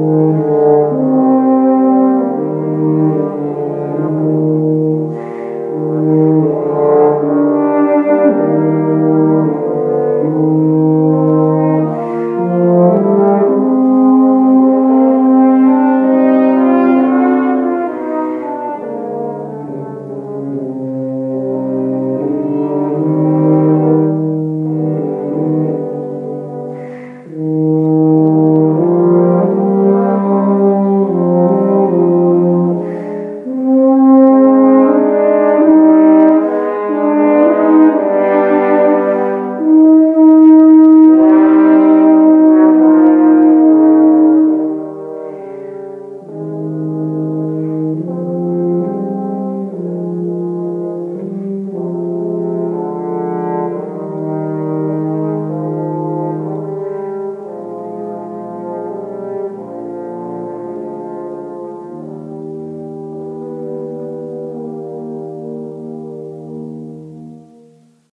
you.